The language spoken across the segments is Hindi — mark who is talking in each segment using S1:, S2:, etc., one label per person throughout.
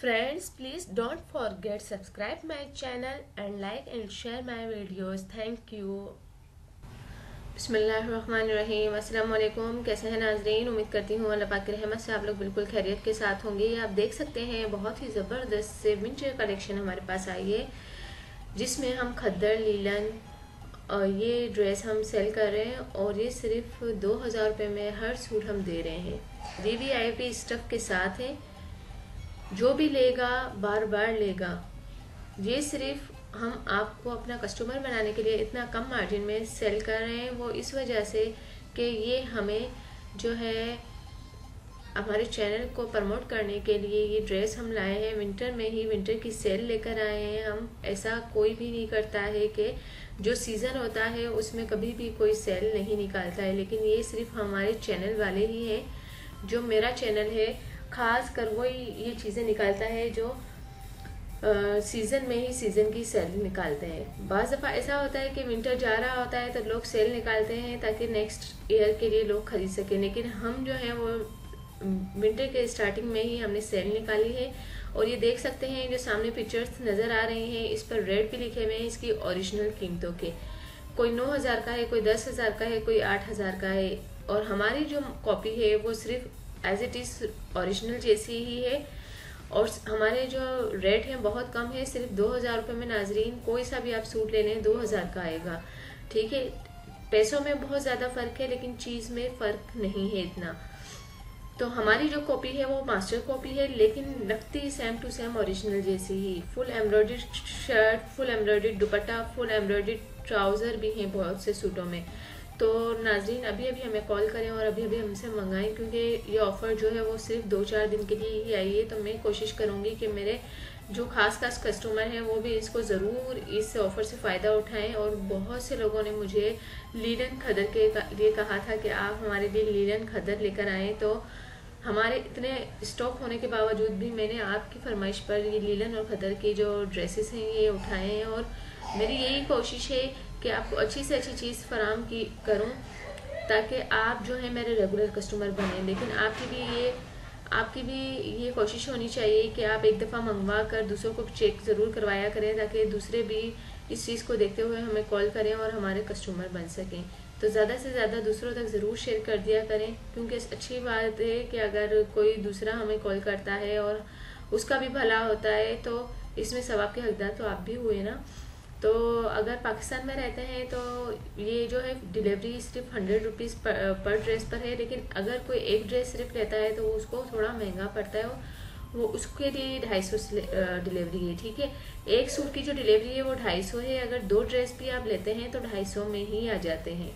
S1: Friends, please don't forget subscribe my channel and like and share my videos. Thank you. बसमीम अल्लाम कैसे हैं नाजरीन? उम्मीद करती हूँ अल्लाह पाक रहमत से आप लोग बिल्कुल खैरियत के साथ होंगे। ये आप देख सकते हैं बहुत ही ज़बरदस्त से विंटर कलेक्शन हमारे पास आई है जिसमें हम खद्दर लीलन और ये ड्रेस हम सेल कर रहे हैं और ये सिर्फ़ दो हज़ार रुपये में हर सूट हम दे रहे हैं। V V I P stuff के साथ है। जो भी लेगा, बार बार लेगा, ये सिर्फ़ हम आपको अपना कस्टमर बनाने के लिए इतना कम मार्जिन में सेल कर रहे हैं, वो इस वजह से कि ये हमें जो है हमारे चैनल को प्रमोट करने के लिए ये ड्रेस हम लाए हैं विंटर में ही विंटर की सेल लेकर आए हैं, हम ऐसा कोई भी नहीं करता है कि जो सीज़न होता है उसमें कभी भी कोई सेल नहीं निकालता है, लेकिन ये सिर्फ़ हमारे चैनल वाले ही हैं, जो मेरा चैनल है खास कर वो ये चीज़ें निकालता है जो सीज़न में ही सीज़न की सेल निकालते हैं। बाज़ दफ़ा ऐसा होता है कि विंटर जा रहा होता है तो लोग सेल निकालते हैं ताकि नेक्स्ट ईयर के लिए लोग खरीद सकें। लेकिन हम जो है वो विंटर के स्टार्टिंग में ही हमने सेल निकाली है और ये देख सकते हैं, जो सामने पिक्चर्स नज़र आ रही हैं, इस पर रेट भी लिखे हुए हैं इसकी ओरिजिनल कीमतों के। कोई नौ हज़ार का है, कोई दस हज़ार का है, कोई आठ हज़ार का है और हमारी जो कॉपी है वो सिर्फ़ एज इट इज़ ओरिजिनल जैसी ही है। और हमारे जो रेट है बहुत कम है, सिर्फ़ दो हज़ार रुपये में नाजरीन, कोई सा भी आप सूट ले लें, दो हज़ार का आएगा। ठीक है? पैसों में बहुत ज़्यादा फ़र्क है, लेकिन चीज़ में फ़र्क नहीं है इतना। तो हमारी जो कॉपी है, वो मास्टर कॉपी है, लेकिन लगती सेम टू सेम ओरिजिनल जैसी ही। Full embroidered shirt full embroidered dupatta full एम्ब्रॉयड ट्राउज़र भी हैं बहुत से सूटों में। तो नाजरीन, अभी अभी हमें कॉल करें और अभी अभी हमसे मंगाएँ, क्योंकि ये ऑफ़र जो है वो सिर्फ़ दो चार दिन के लिए ही आई है तो मैं कोशिश करूँगी कि मेरे जो खास खास कस्टमर हैं, वो भी इसको ज़रूर इस ऑफ़र से फ़ायदा उठाएँ। और बहुत से लोगों ने मुझे लीलन खदर के लिए कहा था कि आप हमारे लिए लीलन खदर लेकर आएँ तो हमारे इतने स्टॉक होने के बावजूद भी मैंने आपकी फरमाइश पर ये लीलन और खदर के जो ड्रेसेस हैं, ये उठाए हैं और मेरी यही कोशिश है कि आपको अच्छी से अच्छी चीज़ फराम की करूँ, ताकि आप जो है मेरे रेगुलर कस्टमर बने। लेकिन आपकी भी ये, आपकी भी ये कोशिश होनी चाहिए कि आप एक दफ़ा मंगवा कर दूसरों को चेक ज़रूर करवाया करें, ताकि दूसरे भी इस चीज़ को देखते हुए हमें कॉल करें और हमारे कस्टमर बन सकें। तो ज़्यादा से ज़्यादा दूसरों तक ज़रूर शेयर कर दिया करें, क्योंकि अच्छी बात है कि अगर कोई दूसरा हमें कॉल करता है और उसका भी भला होता है तो इसमें सवाब के हकदार तो आप भी हुए ना। तो अगर पाकिस्तान में रहते हैं तो ये जो है डिलीवरी सिर्फ़ हंड्रेड रुपीज़ पर, पर ड्रेस पर है लेकिन अगर कोई एक ड्रेस सिर्फ़ लेता है तो उसको थोड़ा महँगा पड़ता है वो उसके लिए ढाई सौ डिलीवरी है ठीक है? एक सूट की जो डिलीवरी है वो ढाई सौ है। अगर दो ड्रेस भी आप लेते हैं तो ढाई सौ में ही आ जाते हैं।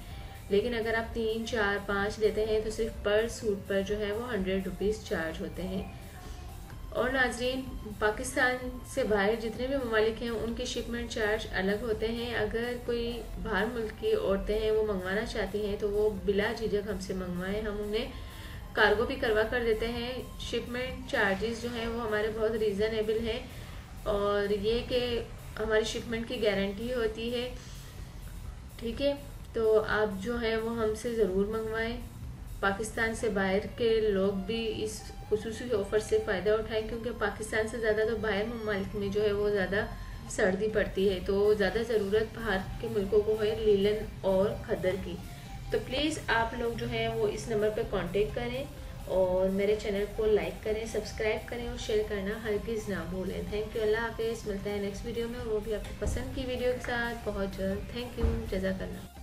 S1: लेकिन अगर आप तीन चार पाँच लेते हैं तो सिर्फ़ पर सूट पर जो है वो हंड्रेड रुपीज़ चार्ज होते हैं। और नाजरीन, पाकिस्तान से बाहर जितने भी ममालिक हैं, उनके शिपमेंट चार्ज अलग होते हैं। अगर कोई बाहर मुल्क की औरतें हैं, वो मंगवाना चाहती हैं तो वो बिला झिझक हमसे मंगवाएँ। हम उन्हें कार्गो भी करवा कर देते हैं। शिपमेंट चार्जेस जो हैं, वो हमारे बहुत रीज़नेबल हैं। और ये कि हमारी शिपमेंट की गारंटी होती है। ठीक है? तो आप जो है, वो हमसे ज़रूर मंगवाएँ। पाकिस्तान से बाहर के लोग भी इस खसूस ऑफ़र से फ़ायदा उठाएँ, क्योंकि पाकिस्तान से ज़्यादा तो बाहर ममालिक में जो है वो ज़्यादा सर्दी पड़ती है तो ज़्यादा ज़रूरत बाहर के मुल्कों को है लीलन और खदर की। तो प्लीज़ आप लोग जो है वो इस नंबर पर कॉन्टेक्ट करें और मेरे चैनल को लाइक करें सब्सक्राइब करें और शेयर करना हर किस ना भूलें। थैंक यू अल्लाह हाफिज़, मिलता है नेक्स्ट वीडियो में और वो भी आपकी पसंद की वीडियो के साथ। बहुत जल्द। थैंक यू जजा करना।